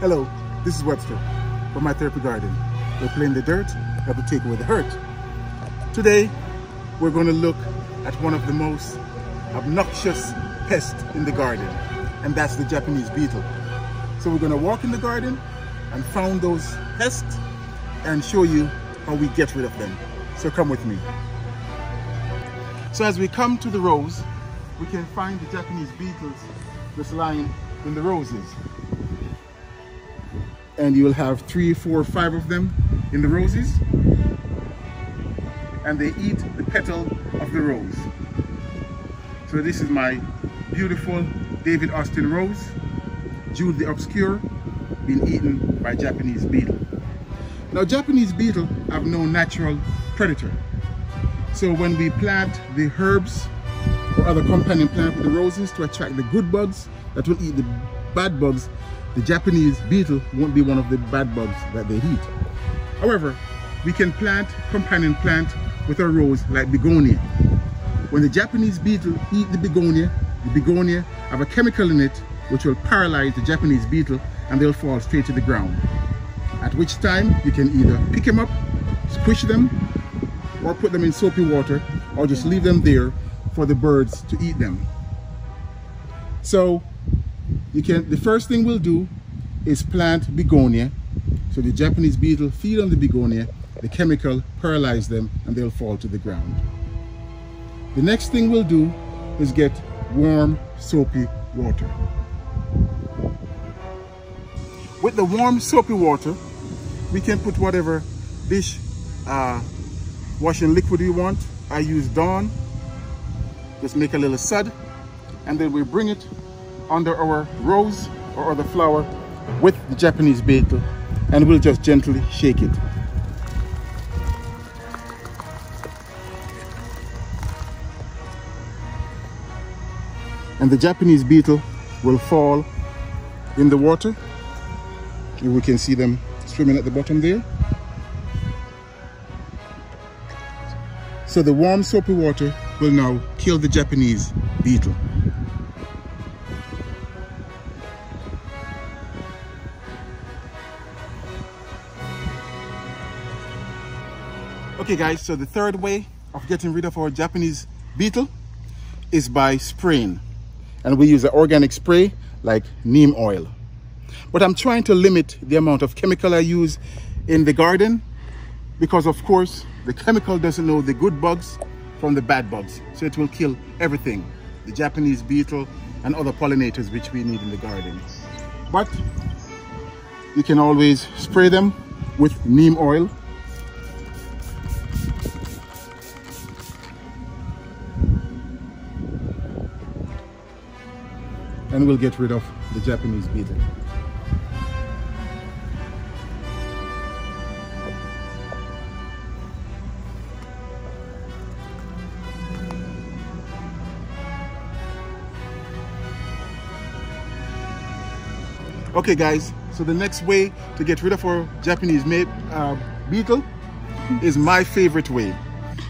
Hello, this is Webster from My Therapy Garden. We're playing the dirt that will take away the hurt. Today, we're going to look at one of the most obnoxious pests in the garden, and that's the Japanese beetle. So we're going to walk in the garden and found those pests and show you how we get rid of them. So come with me. So as we come to the rose, we can find the Japanese beetles just lying in the roses and you will have three, four, five of them in the roses. And they eat the petal of the rose. So this is my beautiful David Austin rose, Jude the Obscure, being eaten by Japanese beetle. Now Japanese beetle have no natural predator. So when we plant the herbs or other companion plant with the roses to attract the good bugs that will eat the bad bugs, the Japanese beetle won't be one of the bad bugs that they eat. However, we can plant companion plant with a rose like begonia. When the Japanese beetle eat the begonia, the begonia have a chemical in it which will paralyze the Japanese beetle and they'll fall straight to the ground. At which time you can either pick them up, squish them, or put them in soapy water, or just leave them there for the birds to eat them. So you can the first thing we'll do is plant begonia. So the Japanese beetle feed on the begonia the chemical paralyze them and they'll fall to the ground. The next thing we'll do is get warm soapy water. With the warm soapy water we can put whatever dish uh, washing liquid you want. I use Dawn. Just make a little sud and then we bring it under our rose or other flower with the Japanese beetle and we'll just gently shake it. And the Japanese beetle will fall in the water. We can see them swimming at the bottom there. So the warm soapy water will now kill the Japanese beetle. Okay guys, so the third way of getting rid of our Japanese beetle is by spraying. And we use an organic spray like neem oil. But I'm trying to limit the amount of chemical I use in the garden because of course the chemical doesn't know the good bugs from the bad bugs. So it will kill everything, the Japanese beetle and other pollinators which we need in the garden. But you can always spray them with neem oil and we'll get rid of the Japanese beetle. Okay guys, so the next way to get rid of our Japanese uh, beetle is my favorite way,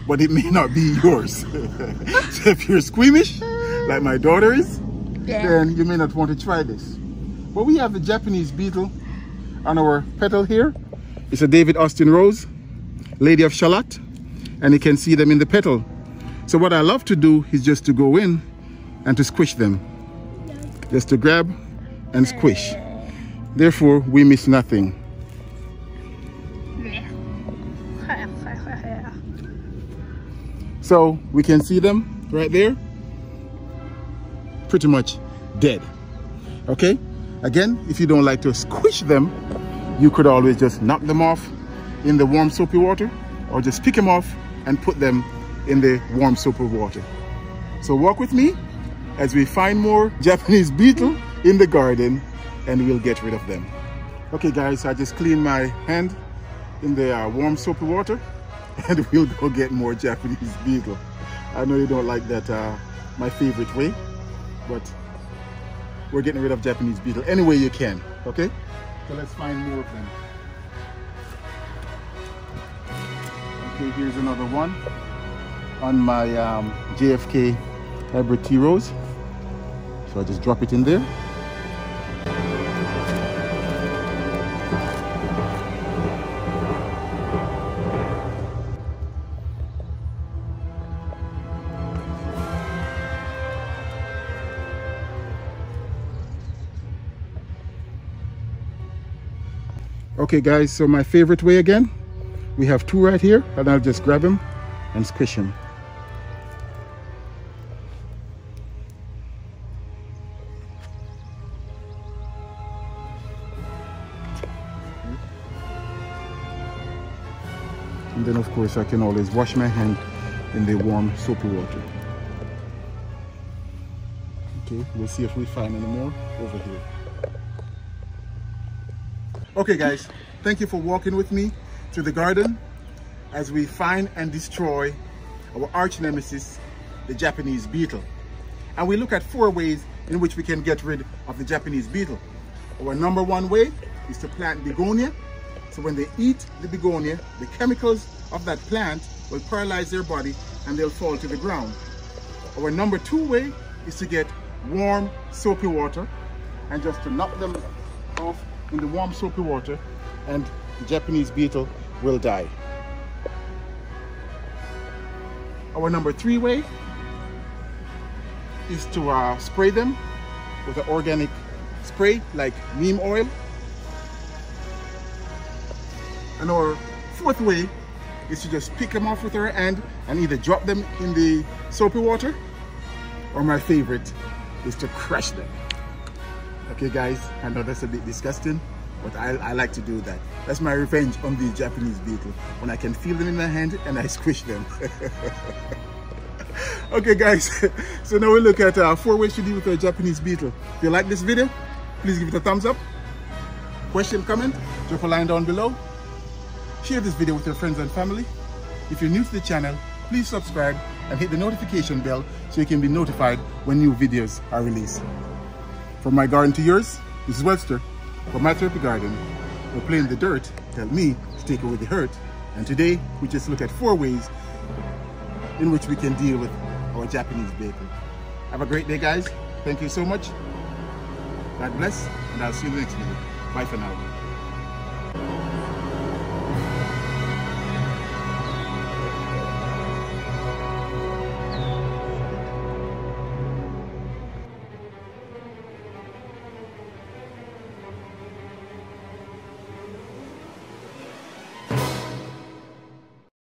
but it may not be yours. so if you're squeamish, like my daughter is, yeah. then you may not want to try this. But we have the Japanese beetle on our petal here. It's a David Austin Rose, Lady of Shalott, and you can see them in the petal. So what I love to do is just to go in and to squish them. Just to grab and squish. Therefore, we miss nothing. So we can see them right there pretty much dead. Okay? Again, if you don't like to squish them, you could always just knock them off in the warm soapy water or just pick them off and put them in the warm soapy water. So walk with me as we find more Japanese beetle in the garden and we'll get rid of them. Okay guys, I just cleaned my hand in the uh, warm soapy water and we'll go get more Japanese beetle. I know you don't like that, uh, my favorite way, but we're getting rid of Japanese beetle any way you can, okay? So let's find more of them. Okay, here's another one on my um, JFK hybrid tea rose. So I just drop it in there. Okay guys, so my favorite way again, we have two right here and I'll just grab him and squish him. And then of course I can always wash my hand in the warm soapy water. Okay, we'll see if we find any more over here. Okay guys, thank you for walking with me through the garden as we find and destroy our arch nemesis, the Japanese beetle. And we look at four ways in which we can get rid of the Japanese beetle. Our number one way is to plant begonia so when they eat the begonia, the chemicals of that plant will paralyze their body and they'll fall to the ground. Our number two way is to get warm soapy water and just to knock them off in the warm soapy water and the Japanese beetle will die. Our number three way is to uh, spray them with an organic spray like neem oil and our fourth way is to just pick them off with our hand and either drop them in the soapy water or my favorite is to crush them. Okay guys, I know that's a bit disgusting, but I, I like to do that. That's my revenge on the Japanese beetle. When I can feel them in my hand and I squish them. okay guys, so now we look at uh, four ways to deal with a Japanese beetle. If you like this video, please give it a thumbs up. Question, comment, drop a line down below. Share this video with your friends and family. If you're new to the channel, please subscribe and hit the notification bell so you can be notified when new videos are released. From my garden to yours, this is Webster from My Therapy Garden. We're playing the dirt, tell me to take away the hurt. And today, we just look at four ways in which we can deal with our Japanese beetle. Have a great day, guys. Thank you so much. God bless, and I'll see you next video. Bye for now.